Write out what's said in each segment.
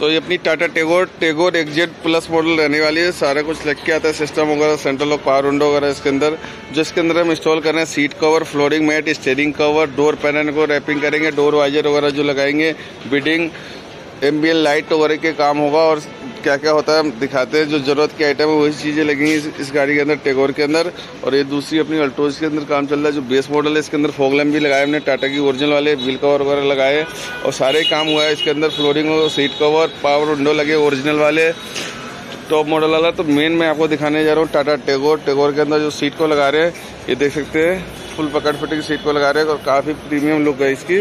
तो ये अपनी Tata Tigor Tigor XZ plus model रहने वाली है। सारा कुछ लग के आता है सिस्टम वगैरह सेंट्रल लॉक पावर विंडो वगैरह इसके अंदर। जो इसके अंदर हम इंस्टॉल कर रहे हैं seat cover flooring mat steering cover door panel को रैपिंग करेंगे डोर वाइजर वगैरह जो लगाएँगे बिडिंग एम्बियन लाइट वगैरह के काम होगा और क्या क्या होता है दिखाते हैं। जो ज़रूरत की आइटम है वही चीज़ें लगेंगी इस, इस गाड़ी के अंदर टेगोर के अंदर। और ये दूसरी अपनी अल्टोज के अंदर काम चल रहा है। जो बेस मॉडल है इसके अंदर फोगलैम भी लगाए हमने। टाटा की ओरिजिनल वाले व्हील कवर वगैरह लगाए। और सारे काम हुआ है इसके अंदर। फ्लोरिंग और सीट कवर पावर विंडो लगे ओरिजिनल वाले। टॉप मॉडल वाला तो मेन मैं आपको दिखाने जा रहा हूँ। टाटा टेगोर टेगोर के अंदर जो सीट को लगा रहे हैं ये देख सकते हैं। फुल पकड़ फिटिंग सीट को लगा रहे हैं और काफ़ी प्रीमियम लुक है इसकी।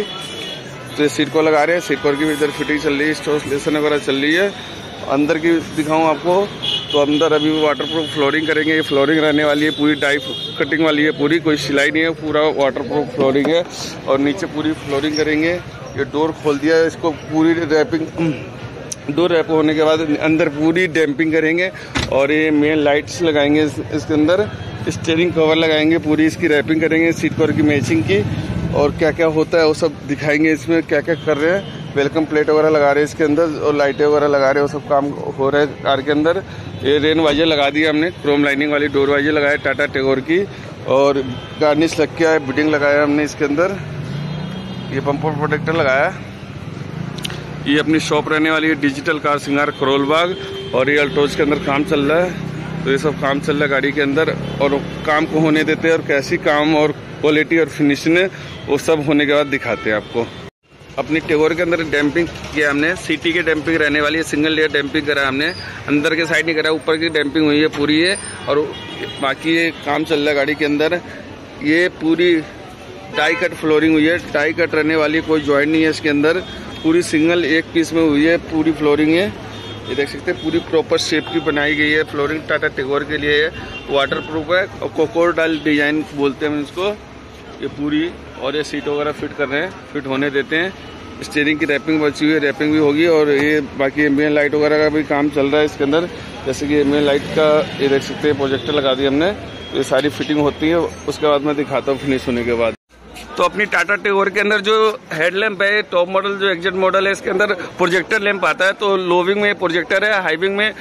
तो सीट को लगा रहे हैं। सीट कवर की भी इधर फिटिंग चल रही है स्टोर वगैरह चल रही है। अंदर की दिखाऊँ आपको तो अंदर अभी वाटर प्रूफ फ्लोरिंग करेंगे। ये फ्लोरिंग रहने वाली है पूरी डाइप कटिंग वाली है पूरी कोई सिलाई नहीं है पूरा वाटर प्रूफ फ्लोरिंग है। और नीचे पूरी फ्लोरिंग करेंगे। ये डोर खोल दिया है इसको पूरी रैपिंग डोर रैप होने के बाद अंदर पूरी डैम्पिंग करेंगे। और ये मेन लाइट्स लगाएँगे इस, इसके अंदर। स्टेयरिंग कवर लगाएँगे पूरी इसकी रैपिंग करेंगे सीट कवर की मैचिंग की। और क्या क्या होता है वो सब दिखाएँगे इसमें, क्या क्या कर रहे हैं। वेलकम प्लेट वगैरह लगा रहे हैं इसके अंदर और लाइटें वगैरह लगा रहे हैं, वो सब काम हो रहा है कार के अंदर। ये रेन वाइजर लगा दिया हमने क्रोम लाइनिंग वाली डोर वाइजर लगाया टाटा टेगोर की। और गार्निश लग के आया बिडिंग लगाया हमने इसके अंदर। ये पंपर प्रोटेक्टर लगाया। ये अपनी शॉप रहने वाली है डिजिटल कार सिंगार करोल बाग और ये अल्टोज के अंदर काम चल रहा है। तो ये सब काम चल रहा है गाड़ी के अंदर और काम को होने देते हैं और कैसी काम और क्वालिटी और फिनिशिंग है, वो सब होने के बाद दिखाते हैं आपको। अपनी टेगोर के अंदर डैम्पिंग किया हमने सिटी के डैम्पिंग रहने वाली है सिंगल लेयर डैम्पिंग करा हमने। अंदर के साइड नहीं करा, ऊपर की डैम्पिंग हुई है पूरी है और बाकी ये काम चल रहा है गाड़ी के अंदर। ये पूरी टाई कट फ्लोरिंग हुई है टाई कट रहने वाली कोई ज्वाइंट नहीं है इसके अंदर। पूरी सिंगल एक पीस में हुई है, पूरी फ्लोरिंग है। ये देख सकते हैं, पूरी प्रॉपर शेप की बनाई गई है फ्लोरिंग टाटा टेगोर के लिए है। वाटर प्रूफ है, और कोकोर डाल डिज़ाइन बोलते हैं हम इसको। ये पूरी और ये सीट वगैरह फिट कर रहे हैं, फिट होने देते हैं। स्टेयरिंग की रैपिंग बची हुई है, रैपिंग भी होगी और ये बाकी एम्बियन लाइट वगैरह का भी काम चल रहा है इसके अंदर। जैसे कि एम्बियन लाइट का ये देख सकते हैं प्रोजेक्टर लगा दिया हमने। ये सारी फिटिंग होती है, उसके बाद मैं दिखाता हूँ फिनिश होने के बाद। तो अपनी टाटा टेगोर के अंदर जो हेडलैम्प है टॉप मॉडल जो एग्जेट मॉडल है, इसके अंदर प्रोजेक्टर लैंप आता है। तो लोविंग में प्रोजेक्टर है हाईविंग में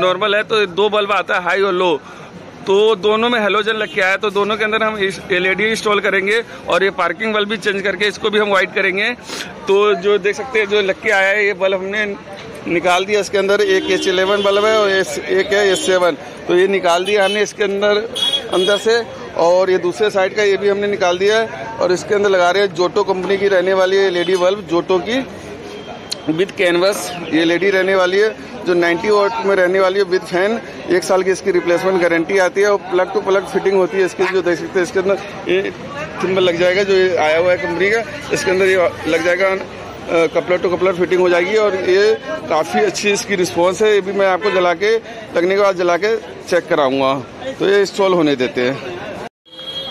नॉर्मल है। तो दो बल्ब आता है हाई और लो तो दोनों में हेलोजन लग के आया तो दोनों के अंदर हम एलईडी इंस्टॉल करेंगे और ये पार्किंग बल्ब भी चेंज करके इसको भी हम वाइट करेंगे। तो जो देख सकते हैं, जो लग के आया है, ये बल्ब हमने निकाल दिया इसके अंदर। एक एच इलेवन बल्ब है और एक है एस सेवन तो ये निकाल दिया हमने इसके अंदर अंदर से। और ये दूसरे साइड का ये भी हमने निकाल दिया है। और इसके अंदर लगा रहे हैं जोटो कंपनी की रहने वाली एलईडी बल्ब जोटो की। With canvas. ये लेडी रहने वाली है, जो 90 वाट में रहने वाली है विद फ़ैन। एक साल की इसकी रिप्लेसमेंट गारंटी आती है और प्लग टू प्लग फिटिंग होती है इसकी, जो देख सकते हैं इसके अंदर। ये सिंबल लग जाएगा, जो आया हुआ है कंपनी का, इसके अंदर ये लग जाएगा कपलर टू कपलर फिटिंग हो जाएगी और ये काफ़ी अच्छी इसकी रिस्पॉन्स है। ये भी मैं आपको जला के, लगने के बाद जला के चेक कराऊँगा। तो ये इंस्टॉल होने देते हैं।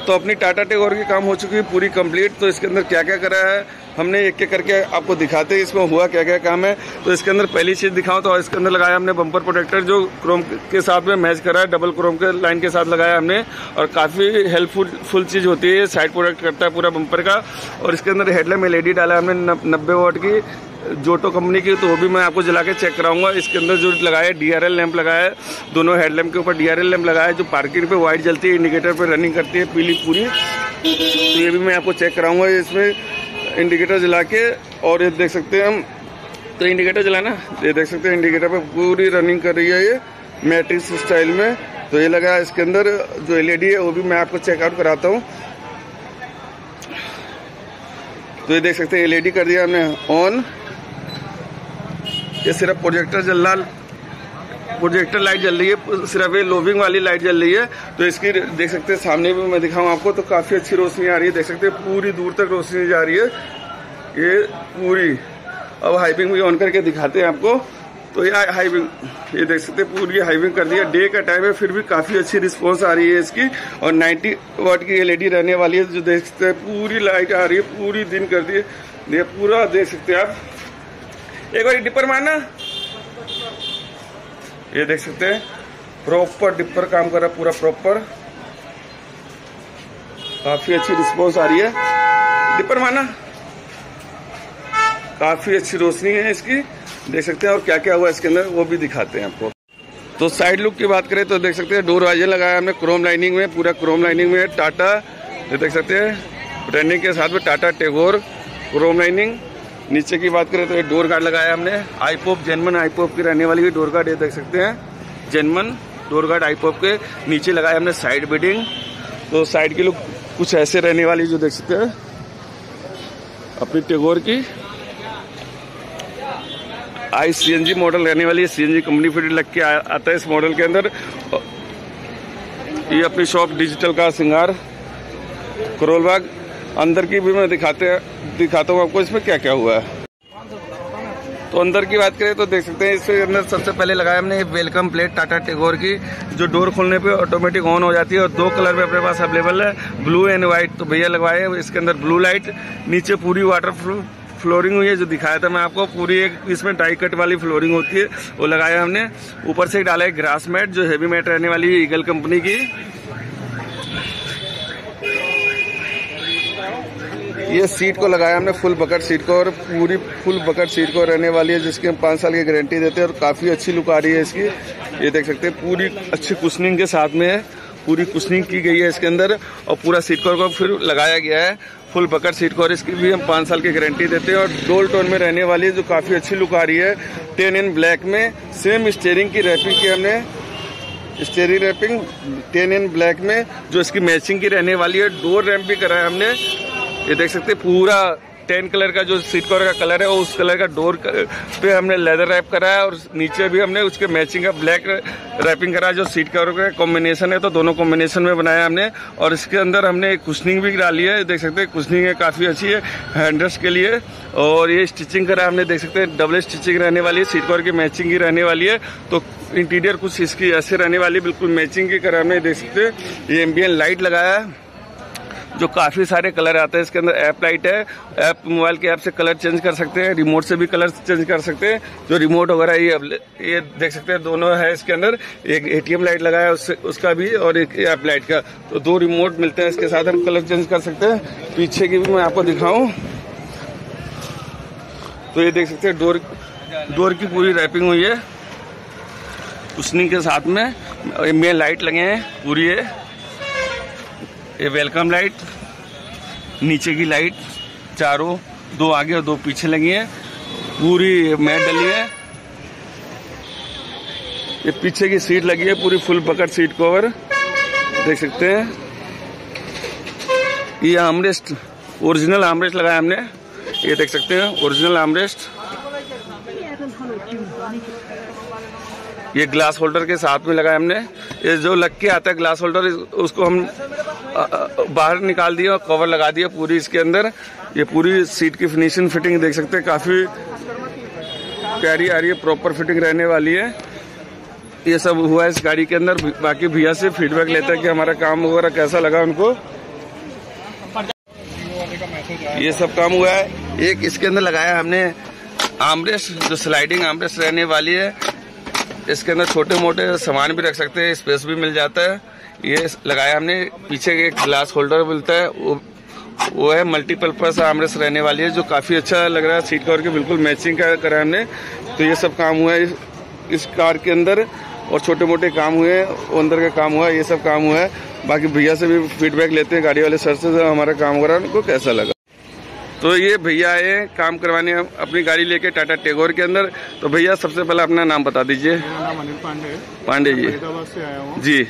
तो अपनी टाटा टेगोर की काम हो चुकी है, पूरी कंप्लीट तो इसके अंदर क्या क्या करा है, हमने एक एक करके आपको दिखाते हैं, इसमें हुआ क्या क्या काम है। तो इसके अंदर पहली चीज़ दिखाऊँ तो इसके अंदर लगाया हमने बम्पर प्रोटेक्टर जो क्रोम के साथ में मैच करा है डबल क्रोम के लाइन के साथ लगाया हमने। और काफ़ी हेल्पफुल फुल चीज़ होती है साइड प्रोटेक्ट करता है पूरा बम्पर का। और इसके अंदर हेडलाइट में एलईडी डाला हमने नब्बे वाट की। जोटो कंपनी की तो वो भी मैं आपको जला के चेक कराऊँगा। इसके अंदर जो लगाया है डीआरएल लैंप लगाया है, दोनों हेडलैम्प के ऊपर डीआरएल लैंप लगाया है, जो पार्किंग पे वाइट जलती है इंडिकेटर पे रनिंग करती है पीली पूरी। तो ये भी मैं आपको चेक कराऊँगा इसमें। इंडिकेटर जला के, और ये देख सकते हैं हम। तो इंडिकेटर जलाना, ये देख सकते हैं इंडिकेटर पर पूरी रनिंग कर रही है ये मैट्रिक्स स्टाइल में। तो ये लगा इसके अंदर, जो एलईडी है, वो भी मैं आपको चेकआउट कराता हूँ। तो ये देख सकते हैं एलईडी कर दिया हमने ऑन ये सिर्फ़ प्रोजेक्टर जल रहा प्रोजेक्टर लाइट जल रही है, सिर्फ़ ये लोविंग वाली लाइट जल रही है। तो इसकी देख सकते हैं, सामने भी मैं दिखाऊँ आपको तो काफ़ी अच्छी रोशनी आ रही है। देख सकते हैं, पूरी दूर तक रोशनी जा रही है। ये पूरी। अब हाइपिंग भी ऑन करके दिखाते हैं आपको। तो ये हाइविंग ये देख सकते हैं, पूरी हाइविंग कर दिया डे का टाइम है, फिर भी काफ़ी अच्छी रिस्पॉन्स आ रही है इसकी। और 90 वाट की एलईडी रहने वाली है, जो देख सकते हैं, पूरी लाइट आ रही है, पूरी दिन कर दी पूरा देख सकते हैं आप। एक बार डिपर मारना। ये देख सकते हैं प्रॉपर डिपर काम कर रहा है पूरा प्रॉपर काफ़ी अच्छी रिस्पॉन्स आ रही है। डिपर मारना। काफ़ी अच्छी रोशनी है इसकी। देख सकते हैं और क्या क्या हुआ इसके अंदर, वो भी दिखाते हैं आपको। तो साइड लुक की बात करें तो देख सकते हैं डोर वाइजर लगाया हमने क्रोम लाइनिंग में, पूरा क्रोम लाइनिंग में टाटा। ये देख सकते हैं ब्रांडिंग के साथ में टाटा टेगोर क्रोम लाइनिंग नीचे की बात करें तो ये डोर गार्ड लगाया हमने। आईपोप जेनमन आईपोप की रहने वाली भी डोर गार्ड, ये देख सकते हैं। जेनमन डोर गार्ड आईपोप के नीचे लगाया हमने साइड बिडिंग तो साइड की लुक कुछ ऐसे रहने वाली जो देख सकते हैं। अपनी टेगोर की। आई सी मॉडल रहने वाली है। सीएनजी कंपनी फिट लग के आता है इस मॉडल के अंदर। ये अपनी शॉप डिजिटल का सिंगार करोलबाग अंदर की भी मैं दिखाते, दिखाता हूँ आपको, इसमें क्या क्या हुआ है। तो अंदर की बात करें तो देख सकते हैं इसके अंदर सबसे पहले लगाया हमने वेलकम प्लेट टाटा टेगोर की, जो डोर खोलने पे ऑटोमेटिक ऑन हो जाती है और दो कलर में अपने पास अवेलेबल है ब्लू एंड व्हाइट तो भैया लगवाए, इसके अंदर ब्लू लाइट नीचे पूरी वाटर फ्लोरिंग हुई है, जो दिखाया था मैं आपको, पूरी एक इसमें टाई कट वाली फ्लोरिंग होती है, वो लगाया हमने। ऊपर से डाला है ग्रास मैट जो हैवी मैट रहने वाली है ईगल कंपनी की। ये सीट को लगाया हमने फुल बकट सीट को, और पूरी फुल बकट सीट को रहने वाली है, जिसकी हम पाँच साल की गारंटी देते हैं, और काफ़ी अच्छी लुक आ रही है इसकी। ये देख सकते हैं, पूरी अच्छी कुशनिंग के साथ में है, पूरी कुशनिंग की गई है इसके अंदर, और पूरा सीट कवर को फिर लगाया गया है फुल बकट सीट कवर इसकी भी हम पाँच साल की गारंटी देते हैं, और डोल टोन में रहने वाली है, जो काफ़ी अच्छी लुक आ रही है टेन इन ब्लैक में सेम स्टेयरिंग की रैपिंग की हमने steering wrapping tan in black में, जो इसकी मैचिंग की रहने वाली है डोर रैम्प भी कराया हमने ये देख सकते पूरा टेन कलर का जो सीट कवर का कलर है, वो उस कलर का डोर पे हमने लेदर रैप करा है और नीचे भी हमने उसके मैचिंग का ब्लैक रैपिंग करा है, जो सीट कवर का कॉम्बिनेशन है तो दोनों कॉम्बिनेशन में बनाया हमने। और इसके अंदर हमने कुशनिंग भी डाली है देख सकते हैं कुशनिंग है, काफ़ी अच्छी है हैंडर्स के लिए। और ये स्टिचिंग करा हमने, देख सकते हैं डबल स्टिचिंग रहने वाली है सीट कवर की मैचिंग ही रहने वाली है। तो इंटीरियर कुछ इसकी ऐसे रहने वाली, बिल्कुल मैचिंग की करा हमने देख सकते हैं, ये एम्बियन लाइट लगाया है। जो काफ़ी सारे कलर आते हैं, इसके अंदर ऐप लाइट है। ऐप मोबाइल के ऐप से कलर चेंज कर सकते हैं रिमोट से भी कलर चेंज कर सकते हैं। जो रिमोट वगैरह ये ये देख सकते हैं, दोनों है इसके अंदर। एक एटीएम लाइट लगाया उससे उसका भी और एक ऐप लाइट का। तो दो रिमोट मिलते हैं, इसके साथ हम कलर चेंज कर सकते हैं। पीछे की भी मैं आपको दिखाऊँ। तो ये देख सकते हैं, डोर डोर की पूरी रैपिंग हुई है। कुशनिंग के साथ में मेन लाइट लगे हैं, पूरी है ये वेलकम लाइट नीचे की लाइट चारों, दो आगे और दो पीछे लगी है। पूरी मैट डली है। ये पीछे की सीट लगी है, पूरी फुल बकट सीट कवर देख सकते हैं। ये आमरेस्ट ओरिजिनल आमरेस्ट लगाया हमने। ये देख सकते हैं ओरिजिनल आमरेस्ट ये ग्लास होल्डर के साथ में लगाया हमने। ये जो लग के आता है ग्लास होल्डर उसको हम बाहर निकाल दिया और कवर लगा दिया पूरी इसके अंदर। ये पूरी सीट की फिनिशिंग फिटिंग देख सकते हैं, काफ़ी प्यारी आ रही है प्रॉपर फिटिंग रहने वाली है। ये सब हुआ है इस गाड़ी के अंदर, बाकी भैया से फीडबैक लेते हैं कि हमारा काम वगैरह कैसा लगा उनको। ये सब काम हुआ है। एक इसके अंदर लगाया हमने आमरेस्ट जो स्लाइडिंग आमरेस्ट रहने वाली है। इसके अंदर छोटे मोटे सामान भी रख सकते हैं स्पेस भी मिल जाता है। ये लगाया हमने पीछे एक ग्लास होल्डर मिलता है वो वो है मल्टीपर्पज आमरेस रहने वाली है जो काफ़ी अच्छा लग रहा है सीट कवर के बिल्कुल मैचिंग का करा हमने। तो ये सब काम हुआ है इस, इस कार के अंदर और छोटे मोटे काम हुए वो अंदर का काम हुआ है ये सब काम हुआ है। बाकी भैया से भी फीडबैक लेते हैं गाड़ी वाले सर से हमारा काम हो रहा है उनको कैसा लगा? तो ये भैया आए काम करवाने अपनी गाड़ी लेके टाटा टेगोर के अंदर। तो भैया सबसे पहले अपना नाम बता दीजिए। नाम अनिल पांडे पांडे जी। से आया हूँ। जी।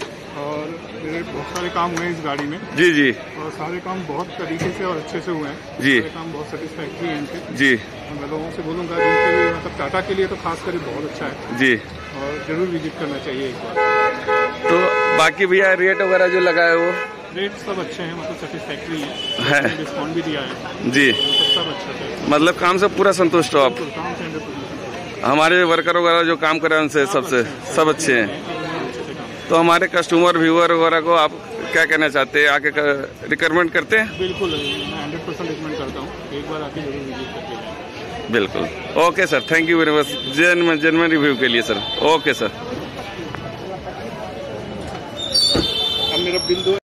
और बहुत सारे काम हुए इस गाड़ी में। जी जी। और सारे काम बहुत तरीके से और अच्छे से हुए हैं। जी। सारे काम बहुत सेटिस्फैक्ट्री हैं इनके। जी। और मैं लोगों से बोलूँगा जिनके लिए मतलब टाटा के लिए तो खास कर बहुत अच्छा है। जी। और ज़रूर विज़िट करना चाहिए एक बार। तो बाकी भैया रेट वगैरह जो लगा है? वो रेट सब अच्छे हैं मतलब सेटिस्फैक्ट्री है। डिस्काउंट भी दिया है। जी। मतलब सब अच्छा मतलब काम से पूरा संतुष्ट हो आप? काम से 100% हमारे वर्कर वगैरह जो काम कर रहे हैं उनसे सबसे सब अच्छे हैं। तो हमारे कस्टमर व्यूअर वगैरह को आप क्या कहना चाहते हैं? आके रिकमेंड करते हैं? बिल्कुल मैं हंड्रेड परसेंट रिकमेंड करता हूँ। एक बार आके ज़रूर विज़िट करके बिल्कुल। Okay sir thank you very much जन्म जन्म रिव्यू के लिए सर ओके सर अब मेरा बिल दो